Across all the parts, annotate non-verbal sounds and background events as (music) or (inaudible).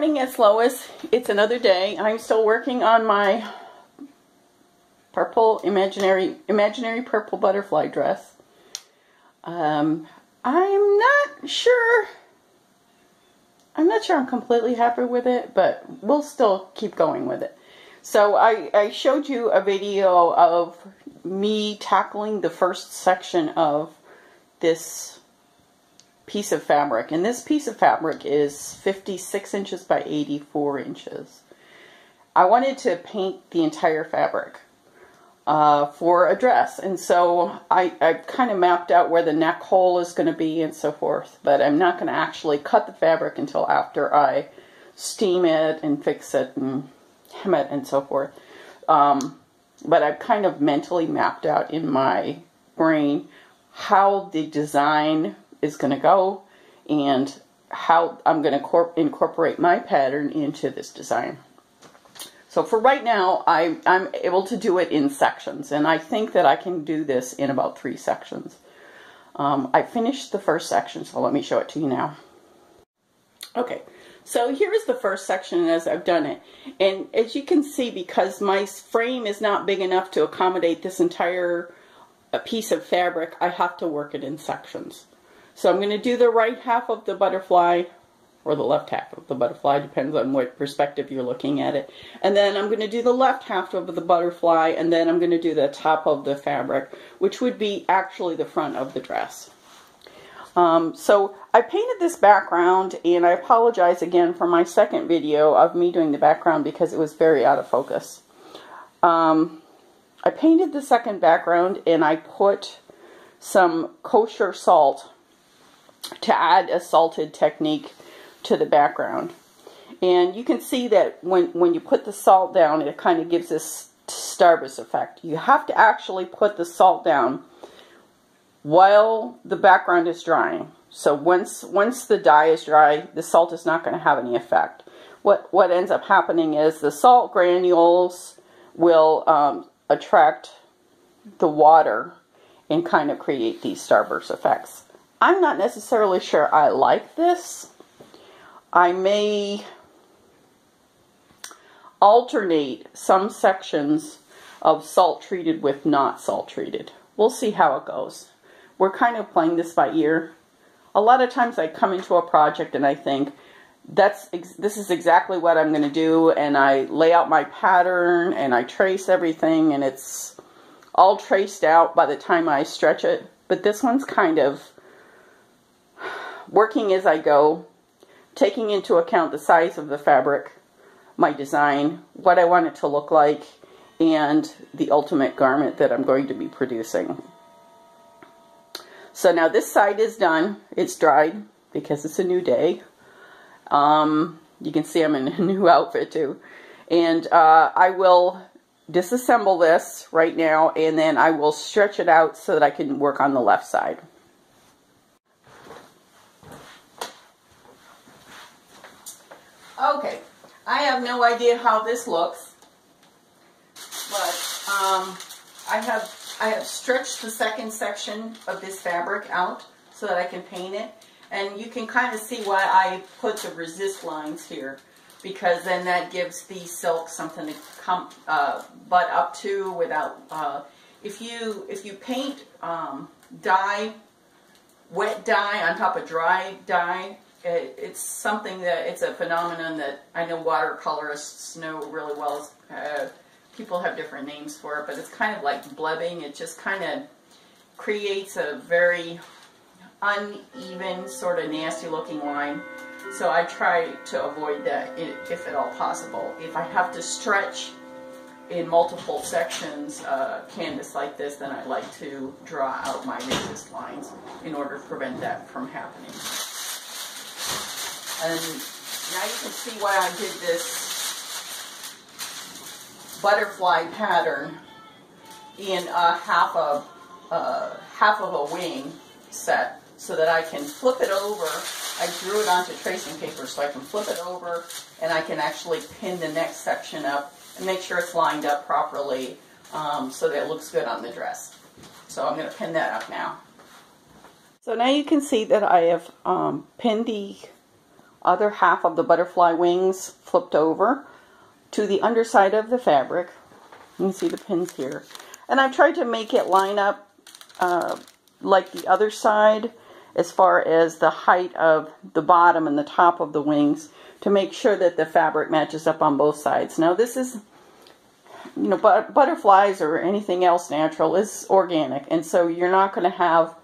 Morning, it's Lois. It's another day. I'm still working on my purple imaginary imaginary purple butterfly dress. Um, I'm not sure. I'm not sure I'm completely happy with it, but we'll still keep going with it. So I, I showed you a video of me tackling the first section of this piece of fabric. And this piece of fabric is 56 inches by 84 inches. I wanted to paint the entire fabric uh, for a dress. And so I, I kind of mapped out where the neck hole is going to be and so forth. But I'm not going to actually cut the fabric until after I steam it and fix it and hem it and so forth. Um, but I've kind of mentally mapped out in my brain how the design is going to go and how I'm going to incorporate my pattern into this design. So for right now, I, I'm able to do it in sections, and I think that I can do this in about three sections. Um, I finished the first section, so let me show it to you now. Okay, so here is the first section as I've done it. And as you can see, because my frame is not big enough to accommodate this entire uh, piece of fabric, I have to work it in sections. So I'm going to do the right half of the butterfly, or the left half of the butterfly, depends on what perspective you're looking at it. And then I'm going to do the left half of the butterfly, and then I'm going to do the top of the fabric, which would be actually the front of the dress. Um, so I painted this background, and I apologize again for my second video of me doing the background because it was very out of focus. Um, I painted the second background, and I put some kosher salt to add a salted technique to the background. And you can see that when, when you put the salt down, it kind of gives this starburst effect. You have to actually put the salt down while the background is drying. So once once the dye is dry, the salt is not going to have any effect. What what ends up happening is the salt granules will um, attract the water and kind of create these starburst effects. I'm not necessarily sure I like this. I may alternate some sections of salt treated with not salt treated. We'll see how it goes. We're kind of playing this by ear. A lot of times I come into a project and I think, that's this is exactly what I'm going to do and I lay out my pattern and I trace everything and it's all traced out by the time I stretch it. But this one's kind of working as I go, taking into account the size of the fabric, my design, what I want it to look like, and the ultimate garment that I'm going to be producing. So now this side is done. It's dried because it's a new day. Um, you can see I'm in a (laughs) new outfit too. And uh, I will disassemble this right now and then I will stretch it out so that I can work on the left side. Okay, I have no idea how this looks, but um, I have I have stretched the second section of this fabric out so that I can paint it. And you can kind of see why I put the resist lines here because then that gives the silk something to come uh, butt up to without, uh, if you if you paint um, dye, wet dye on top of dry dye, it, it's something that, it's a phenomenon that I know watercolorists know really well. Uh, people have different names for it, but it's kind of like blebbing. It just kind of creates a very uneven, sort of nasty looking line. So I try to avoid that if at all possible. If I have to stretch in multiple sections uh, canvas like this, then I like to draw out my resist lines in order to prevent that from happening. And now you can see why I did this butterfly pattern in a half of uh, half of a wing set so that I can flip it over. I drew it onto tracing paper so I can flip it over and I can actually pin the next section up and make sure it's lined up properly um, so that it looks good on the dress. So I'm going to pin that up now. So now you can see that I have um, pinned the other half of the butterfly wings flipped over to the underside of the fabric. You can see the pins here. And I've tried to make it line up uh, like the other side as far as the height of the bottom and the top of the wings to make sure that the fabric matches up on both sides. Now this is, you know, but butterflies or anything else natural is organic and so you're not going to have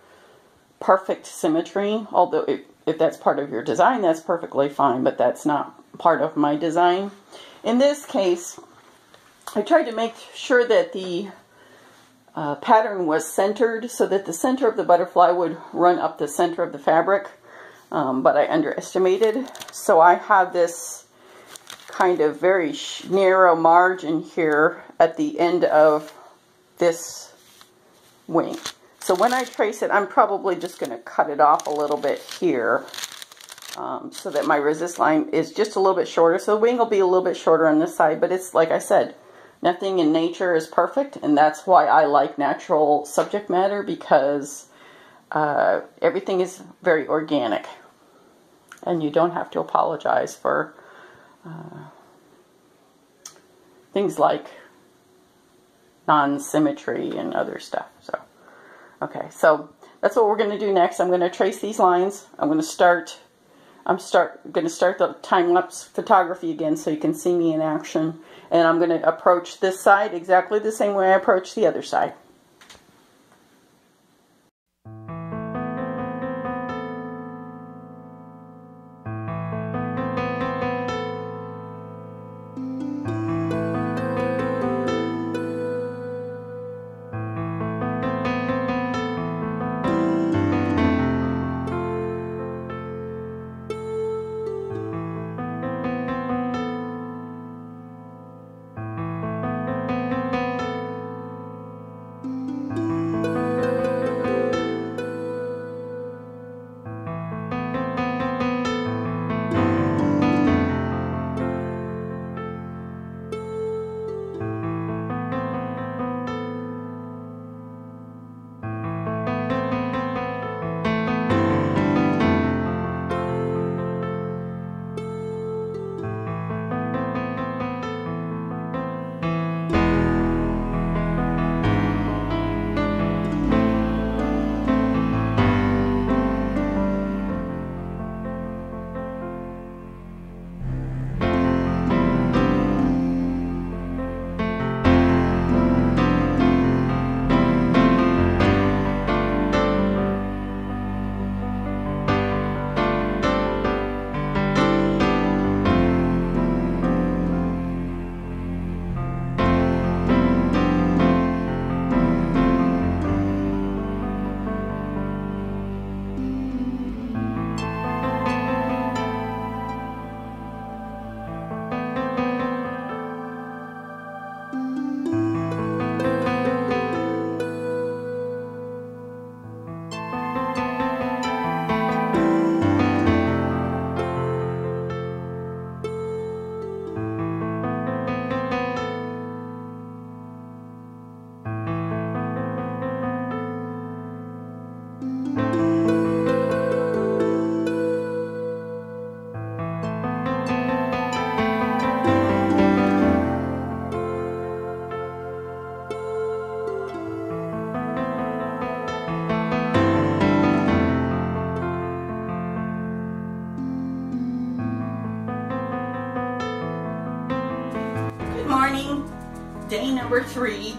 perfect symmetry, although if, if that's part of your design that's perfectly fine, but that's not part of my design. In this case, I tried to make sure that the uh, pattern was centered so that the center of the butterfly would run up the center of the fabric, um, but I underestimated. So I have this kind of very narrow margin here at the end of this wing. So when I trace it, I'm probably just going to cut it off a little bit here um, so that my resist line is just a little bit shorter. So the wing will be a little bit shorter on this side, but it's like I said, Nothing in nature is perfect, and that's why I like natural subject matter because uh, everything is very organic. And you don't have to apologize for uh, things like non-symmetry and other stuff. Okay, so that's what we're going to do next. I'm going to trace these lines. I'm going to start I'm start going to start the time-lapse photography again so you can see me in action. And I'm going to approach this side exactly the same way I approach the other side. Day number three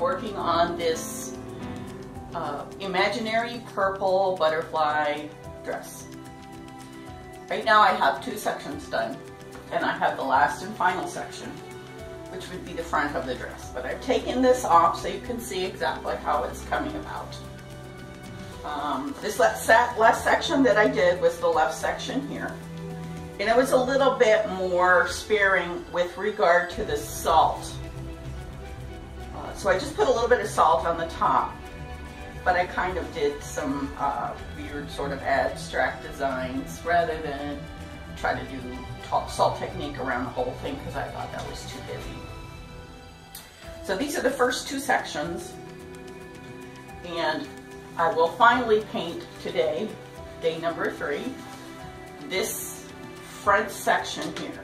working on this uh, imaginary purple butterfly dress. Right now I have two sections done and I have the last and final section which would be the front of the dress. But I've taken this off so you can see exactly how it's coming about. Um, this last, last section that I did was the left section here. And it was a little bit more sparing with regard to the salt. Uh, so I just put a little bit of salt on the top, but I kind of did some uh, weird sort of abstract designs rather than try to do salt technique around the whole thing because I thought that was too busy. So these are the first two sections and I will finally paint today, day number three this front section here.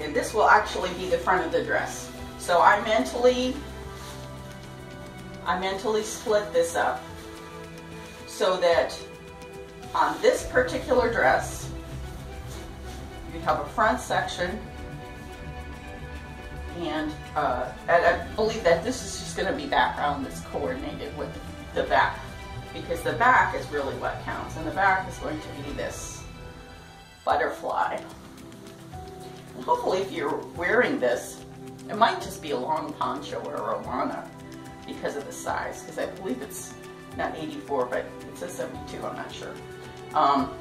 And this will actually be the front of the dress. So I mentally, I mentally split this up so that on this particular dress, you have a front section and, uh, and I believe that this is just going to be background that's coordinated with the back because the back is really what counts and the back is going to be this butterfly. And hopefully if you're wearing this, it might just be a long poncho or a ruana because of the size because I believe it's not 84 but it's a 72, I'm not sure. Um,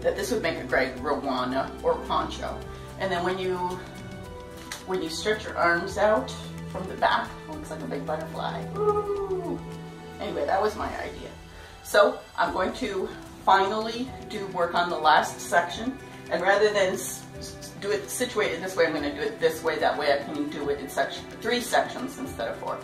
that this would make a great ruana or poncho. And then when you when you stretch your arms out from the back, looks like a big butterfly. Ooh. Anyway, that was my idea. So I'm going to finally do work on the last section. And rather than do it situated this way, I'm going to do it this way. That way I can do it in section, three sections instead of four.